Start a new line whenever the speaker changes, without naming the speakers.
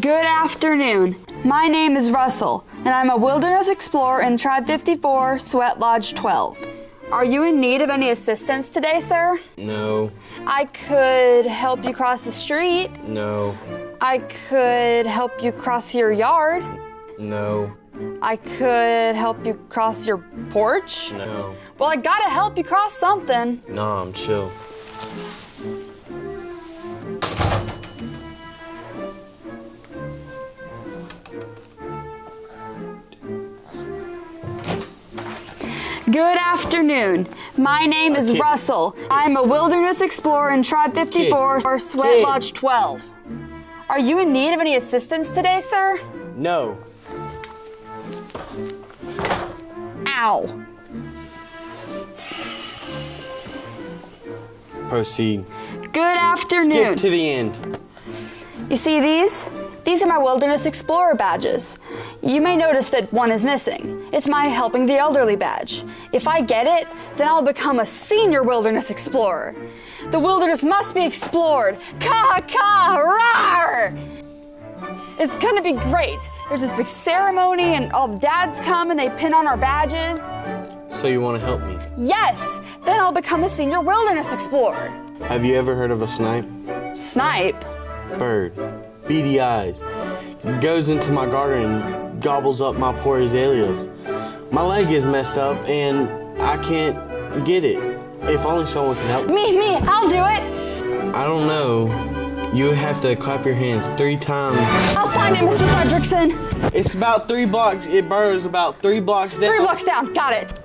Good afternoon. My name is Russell, and I'm a wilderness explorer in Tribe 54, Sweat Lodge 12. Are you in need of any assistance today, sir?
No,
I could help you cross the street.
no,
I could help you cross your yard.
no,
I could help you cross your porch.
no.
Well, I gotta help you cross something.
Nah, I'm chill.
Good afternoon. My name is. Russell. I'm a wilderness explorer in Tribe 54, or Sweat. Lodge 12. Are you in need of any assistance today, sir?
No.
Ow.
Proceed.
Good afternoon.
Skip to the end.
You see these? These are my Wilderness Explorer badges. You may notice that one is missing. It's my Helping the Elderly badge. If I get it, then I'll become a senior Wilderness Explorer. The wilderness must be explored. Ka ka rar! It's gonna be great. There's this big ceremony, and all the dads come and they pin on our badges.
So you want to help me?
Yes, then I'll become a senior Wilderness Explorer.
Have you ever heard of a snipe?
Snipe.
Bird. Beady eyes. Goes into my garden and gobbles up my poor azaleas. My leg is messed up and I can't get it. If only someone can help.
Me, me, I'll do it.
I don't know. You have to clap your hands three times.
I'll find it, Mr. Fredricksen.
It's about three blocks. It burrows about three blocks down.
Three blocks down. Got it.